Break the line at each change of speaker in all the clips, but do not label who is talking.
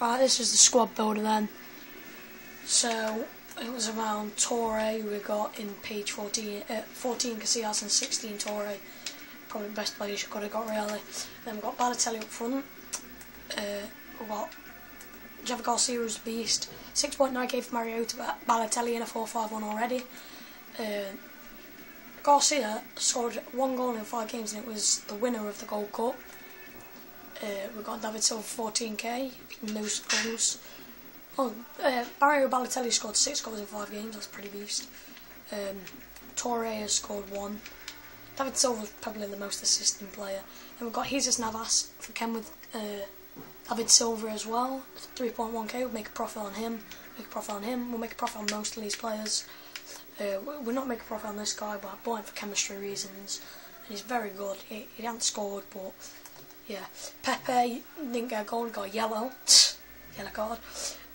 Right, this is the squad builder then. So it was around Touré we got in page 14, uh, 14 Casillas and 16 Touré. Probably the best players you could have got really. Then we've got Balotelli up front. Uh, we've got Javi Garcia who's a beast. 6.9k for Mariota, Balotelli in a 4-5-1 already. Uh, Garcia scored one goal in five games and it was the winner of the Gold Cup. Uh, we've got David Silva 14k, no goals. Oh, uh, Mario Balotelli scored six goals in five games, that's pretty beast. Um, Touré has scored one. David Silva's probably the most assisting player. And we've got Jesus Navas for Kenwood, uh, David Silva as well, 3.1k, we'll make a profit on him, make a profit on him, we'll make a profit on most of these players. Uh, we're not making a profit on this guy, but I bought him for chemistry reasons. And he's very good. He, he hasn't scored, but yeah. Pepe didn't get a got yellow. yellow card.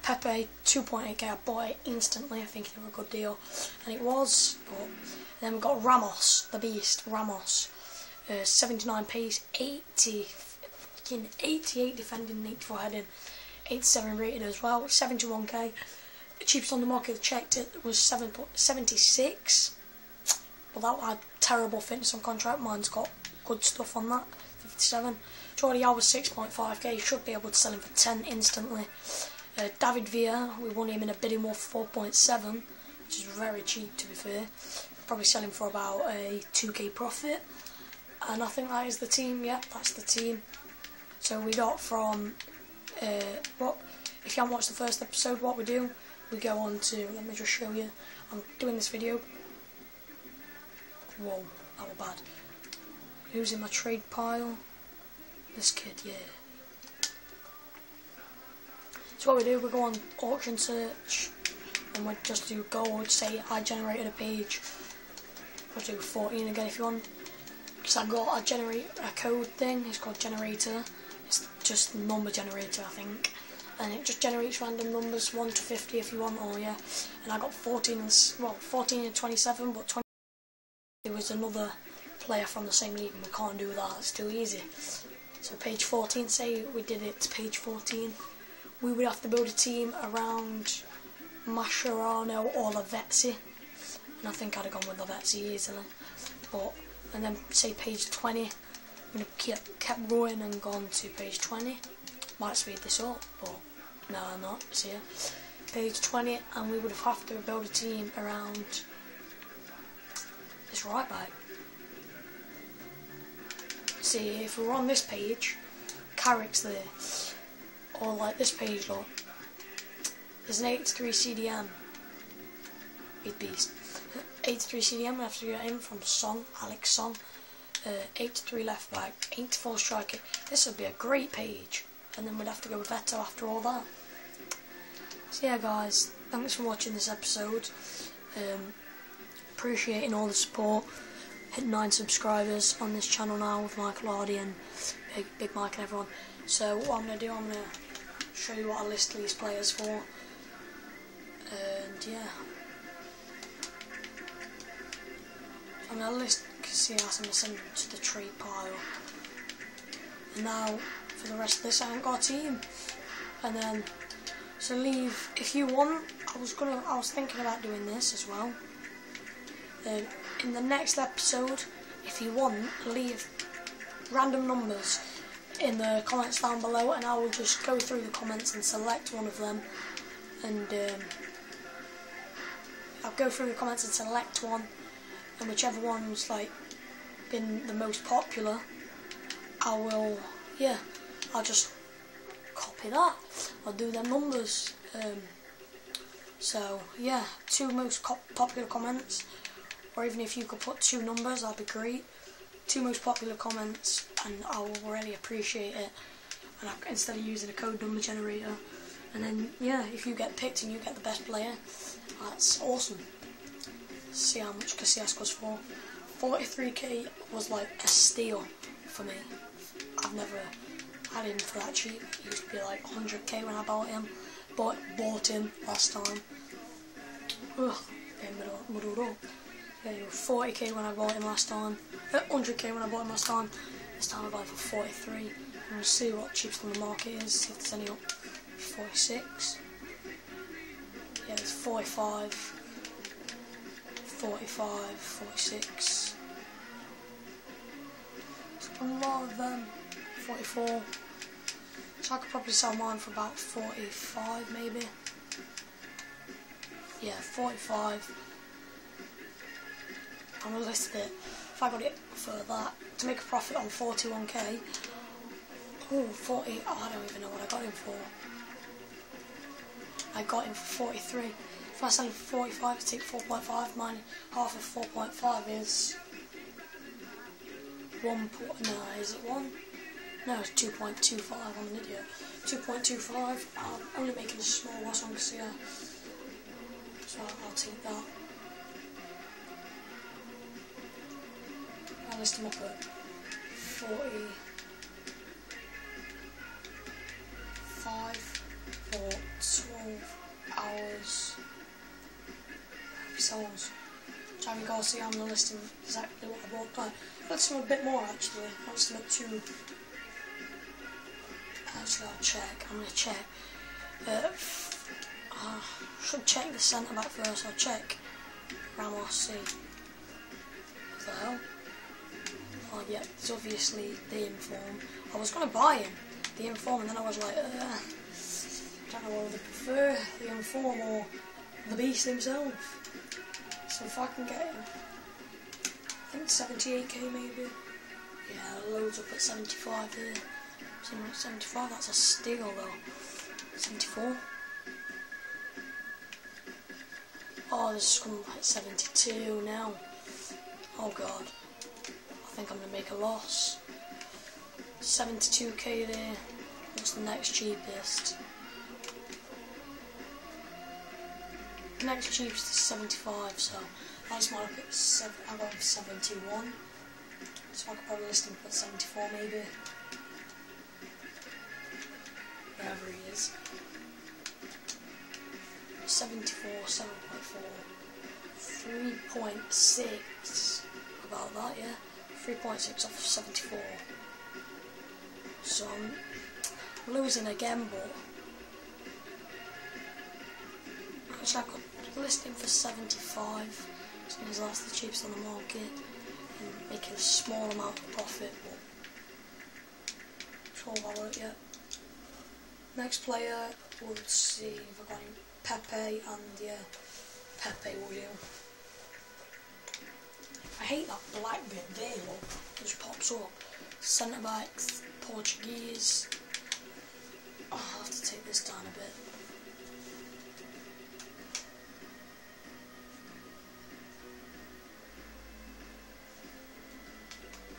Pepe 2.8k, I bought it instantly. I think it was a good deal. And it was, but then we've got Ramos, the beast, Ramos. Uh, 79 pace, 80, fucking 88 defending, 84 heading, 87 rated as well, 71k cheapest on the market checked it was 7, 76 but that had terrible fitness on contract mine's got good stuff on that 57 Jordi Alba 6.5k you should be able to sell him for 10 instantly. Uh, David Villa we won him in a bidding war for 4.7 which is very cheap to be fair. Probably selling for about a 2k profit. And I think that is the team yeah that's the team. So we got from uh, what if you haven't watched the first episode what we do we go on to, let me just show you, I'm doing this video, whoa, that was bad, who's in my trade pile, this kid, yeah. So what we do, we go on auction search, and we just do gold, say I generated a page, we'll do 14 again if you want, because I've got a generate a code thing, it's called generator, it's just number generator I think, and it just generates random numbers 1 to 50 if you want or yeah. And I got 14 and well 14 and 27 but 20 there was another player from the same league and we can't do that it's too easy so page 14 say we did it to page 14 we would have to build a team around Mascherano or Lavezzi and I think I'd have gone with Lavezzi easily but and then say page 20 I'm going to keep kept going and gone to page 20 might speed this up, but no, I'm not. See ya. Page 20, and we would have to build a team around this right back. See, if we are on this page, Carrick's there. Or like this page, look. There's an 83 CDM. Big beast. 83 CDM, we have to get him from Song, Alex Song. Uh, 83 left back, 84 striker. This would be a great page and then we'd have to go with Veto after all that. So yeah guys, thanks for watching this episode. Um, appreciating all the support. Hit 9 subscribers on this channel now with Michael Hardy and Big, Big Mike and everyone. So what I'm going to do, I'm going to show you what I list these players for. And yeah. I'm going to list Casillas and send them to the tree pile. And now for the rest of this. I haven't got a team. And then, so leave, if you want, I was gonna, I was thinking about doing this as well. Uh, in the next episode, if you want, leave random numbers in the comments down below and I will just go through the comments and select one of them and um, I'll go through the comments and select one and whichever one's like been the most popular I will yeah I'll just copy that. I'll do them numbers. Um, so yeah, two most popular comments, or even if you could put two numbers, that'd be great. Two most popular comments, and I will really appreciate it. And I, instead of using a code number generator, and then yeah, if you get picked and you get the best player, that's awesome. See how much Casillas goes for. 43k was like a steal for me. I've never had him for that cheap. He used to be like 100k when I bought him. But bought him last time. Ugh, muddled up. Yeah, he was 40k when I bought him last time. Uh, 100k when I bought him last time. This time I him for 43. And we'll see what cheapest on the market is, if there's any up. 46. Yeah, there's 45, 45, 46. There's a lot of them. 44. So I could probably sell mine for about 45 maybe. Yeah, 45. I'm gonna list it. If I got it for that, to make a profit on 41k, oh, 40, oh, I don't even know what I got him for. I got him for 43. If I sell him for 45, I take 4.5, mine half of 4.5 is 1, no, is it 1? No, it's 2.25, I'm an idiot. 2.25, I'm only making a small loss on Casilla. So I'll take that. I'll list them up at 45 for 12 hours. Sounds. Jamie Garcia on the listing exactly what I bought. But let's do a bit more actually. Let's do two. Actually, I'll check. I'm gonna check. Uh, uh, should check the centre back first. I'll check Ramos. See. What the hell? Yeah, it's obviously the inform. I was gonna buy him, the inform, and then I was like, uh, I don't know whether to prefer the inform or the beast himself. So if I can get him, I think 78k maybe. Yeah, loads up at 75 there. Something like 75, that's a steal though. 74. Oh, this is coming at 72 now. Oh god think I'm going to make a loss. 72k there. What's the next cheapest? The next cheapest is 75, so that's my look at seven, I got 71. So I could probably list him for 74 maybe. Wherever he is. 74, 7.4, 3.6, about that, yeah. 3.6 off 74. So I'm losing again, but I could list him for 75 because that's the cheapest on the market and make a small amount of profit, but it's it yet. Next player, we'll see if I got him Pepe and yeah, Pepe William. I hate that black bit there, look, which pops up. Centre backs, Portuguese. Oh, I'll have to take this down a bit.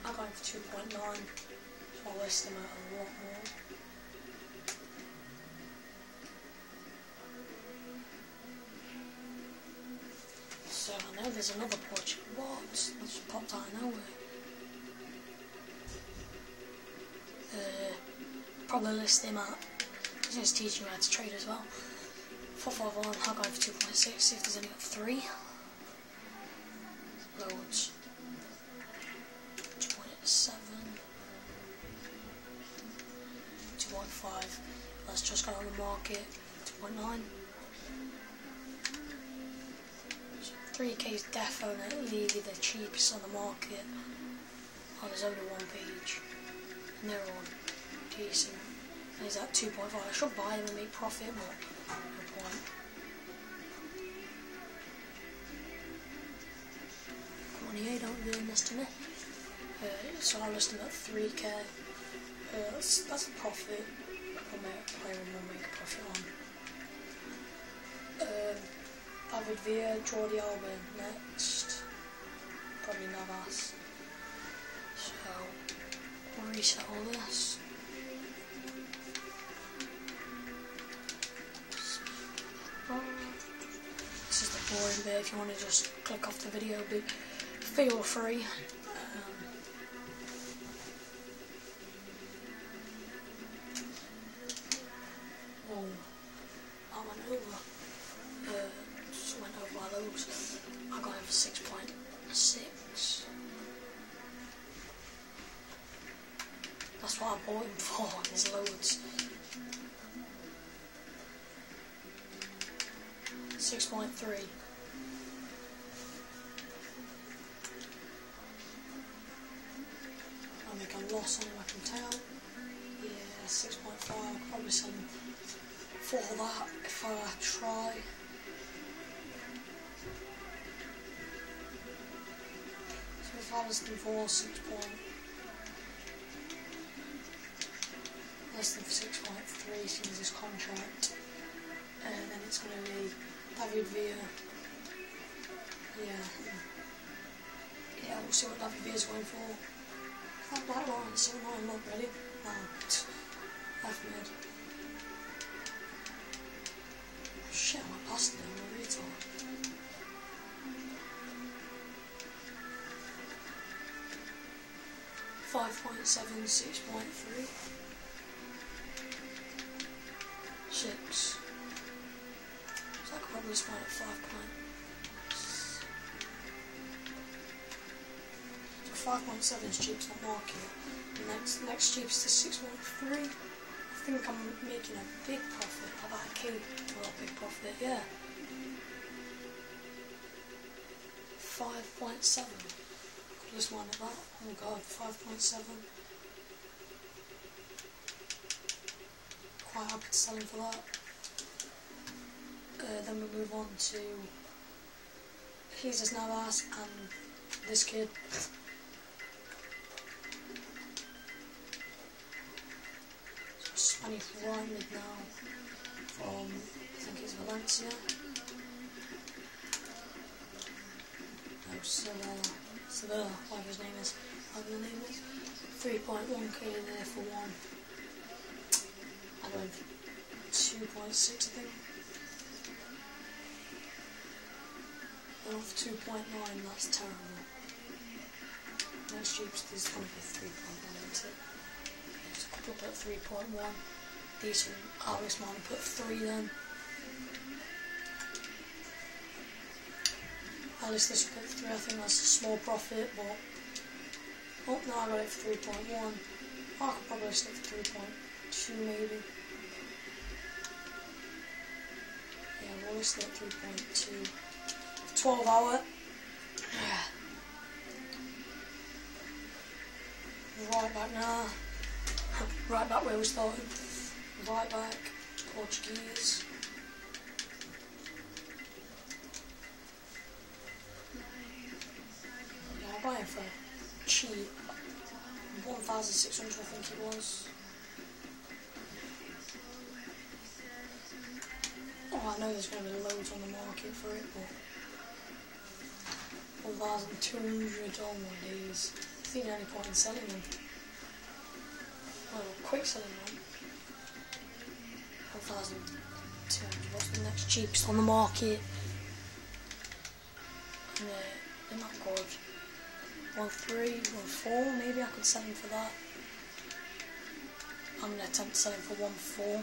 I got him for 2.9, so I'll list them at a lot more. So I know there's another Portuguese. What? That just popped out of nowhere. Uh, probably list him at. He's going to teach you how to trade as well. 451, I'll go for 2.6, see if there's any at 3. Loads. 2.7. 2.5. That's just got on the market. 2.9. 3k is definitely the cheapest on the market. Oh, there's only one page. And they're all decent. And he's at 2.5. I should buy them and make profit, but no point. Come on, don't ruin this to me. Uh, so I list at 3k. Uh, that's, that's a profit. I'll make, will make a profit on. Um, David Villa, Jordi Alba next. Probably Navas. So, we'll reset all this. This is the boring bit. If you want to just click off the video, be feel free. 6.3. I'll make a loss on I can tell. Yeah, 6.5, probably some for that if I try. So if I was than 4, 6 point. Less than 6.3 since this contract. And then it's going to be David Villa. Uh, yeah. Yeah, we'll see what David Villa's going for. That black line, so I'm not ready. No. Left mid. Shit, I passed it, I'm a retard. Five point seven, six point three. Six. I probably spawn at five point. So five point seven is cheapest on the market. The next next is 613. I think I'm making a big profit. About a K well a big profit, yeah. Five point seven. Could just one at that. Oh god, five point seven. Quite happy to sell him for that. Uh, then we move on to Jesus Navas and this kid. Right mid now from I think it's Valencia. No, Sevilla. Sevilla, whatever his name is. Whatever the name is. 3.1k there for one. I went 2.6 I think. Off 2.9, that's terrible. Next cheapest is going to be 3.1, isn't it? There's put 3.1. Decent. Alex Martin put 3 then. At least this put 3, I think that's a small profit, but... Oh, no, I got it for 3.1. I could probably stick for 3.2 maybe. Yeah, we'll at 3.2. 12 hour. Right back now. Right back where we started. Right back. To Portuguese. Yeah, I got him for cheap. 1,600 I think it was. Oh, I know there's going to be loads on the market for it, but 1,200 on one of these. I think any point in selling them. Well, quick selling them. 1,200. What's the next cheapest on the market? And they're, they're not good. 1,3, 1,4, maybe I could sell them for that. I'm going to attempt to sell him for 1,4.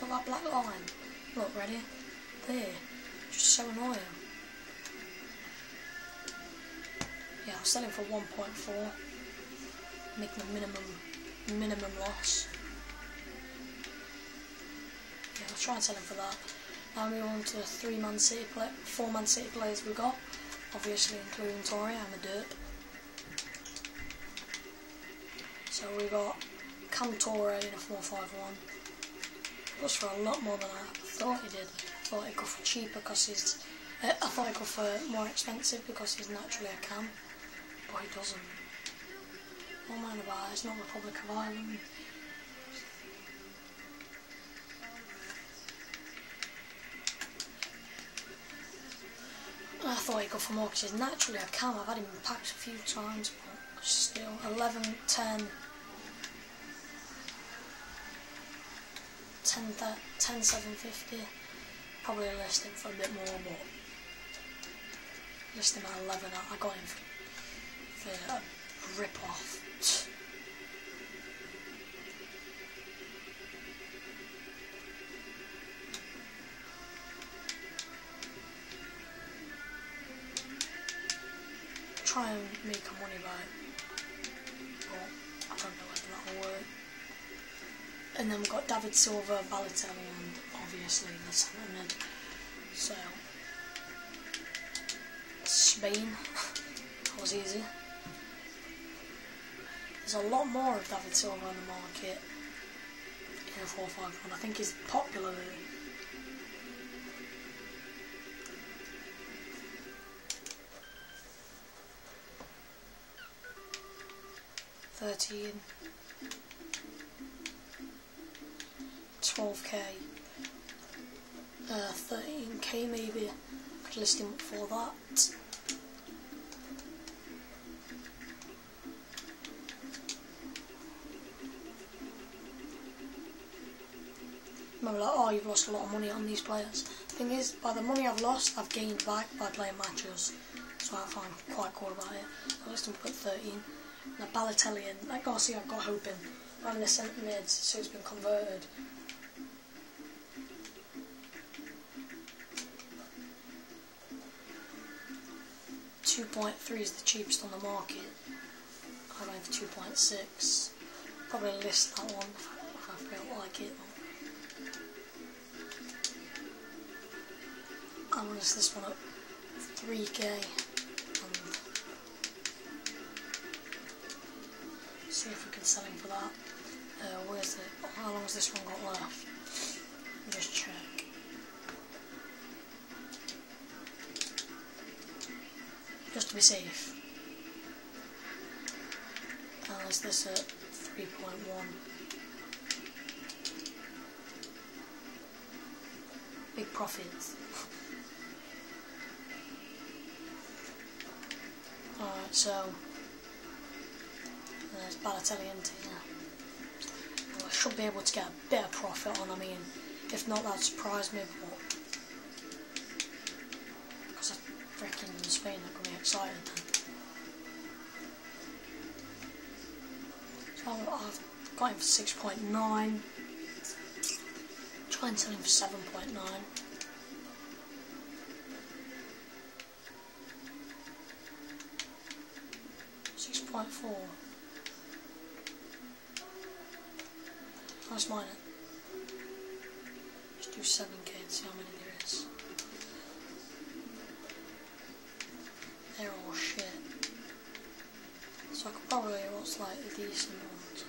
Got that black line. Look, ready? There. Just so annoying. Yeah, I'll sell him for 1.4. Making a minimum minimum loss. Yeah, I'll try and sell him for that. Now we on to the three Man City play, four Man City players we got. Obviously including Touré and the Dirt. So we got Cam Touré in a 4-5-1. Goes for a lot more than I thought he did. Eh, I thought he'd go for cheaper because he's. I thought he'd go for more expensive because he's naturally a cam, but he doesn't. What mind about it? It's not Republic of Ireland. I thought he'd go for more because naturally a cam. I've had him in packs a few times, but still 11, 10. 10, 10 750. Probably list him for a bit more, but list him at 11. I got him for, rip off. Try and make money by it, I don't know whether that'll work. And then we've got David Silva, Balotelli and obviously the mid. So Spain, that was easy. There's a lot more of David Silva on the market in a 4-5-1. I think he's popular Thirteen. 12k. Uh, 13k maybe. Could list him for that. Remember, like, oh, you've lost a lot of money on these players. Thing is, by the money I've lost, I've gained back by playing matches. So I find quite cool about it. I list him put 13. And a Balotelli and that Garcia I've got hoping. Running the centre mids, so it's been converted. Two point three is the cheapest on the market. I went for two point six. Probably list that one if I feel like it. This one up 3k. see if we can sell him for that. Uh, where's it? How long has this one got left? just check. Just to be safe. And is this at 3.1? Big profits. Alright, so there's Balotelli and Tina. Well, I should be able to get a bit of profit on, I mean, if not that surprised me, but because I reckon in Spain they're going to be excited then. So I've got him for 6.9, try and sell him for 7.9. Six point four. Let's mine it. Just do 7k and see how many there is. They're all shit. So I could probably what's like decent ones.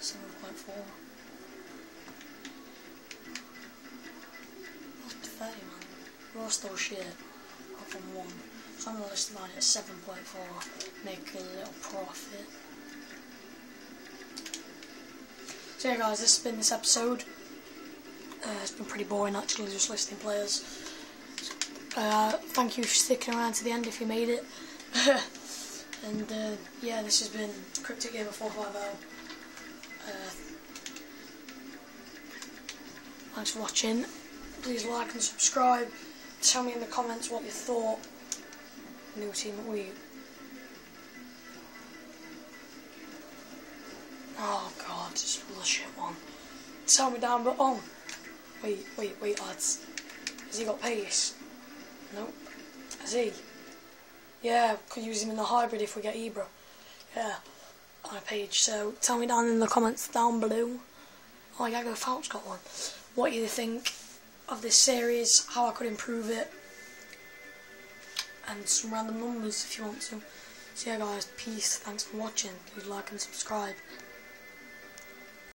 7.4. That's pathetic man. We're all still shit. Apart from one. I'm gonna list mine at 7.4. Make a little profit. So yeah guys, this has been this episode. Uh, it's been pretty boring actually, just listing players. Uh, thank you for sticking around to the end if you made it. and uh, yeah, this has been Kriptick Gamer 450. Uh, thanks for watching. Please like and subscribe. Tell me in the comments what you thought. New team we Oh god, this is bullshit one. Tell me down, but oh, wait, wait, wait, lads. Has he got pace? Nope. Has he? Yeah, could use him in the hybrid if we get Ibra. Yeah, on a page. So tell me down in the comments down below. Oh, Yago Falk's got one. What do you think of this series, how I could improve it, and some random numbers if you want to. So yeah guys, peace, thanks for watching, please like and subscribe.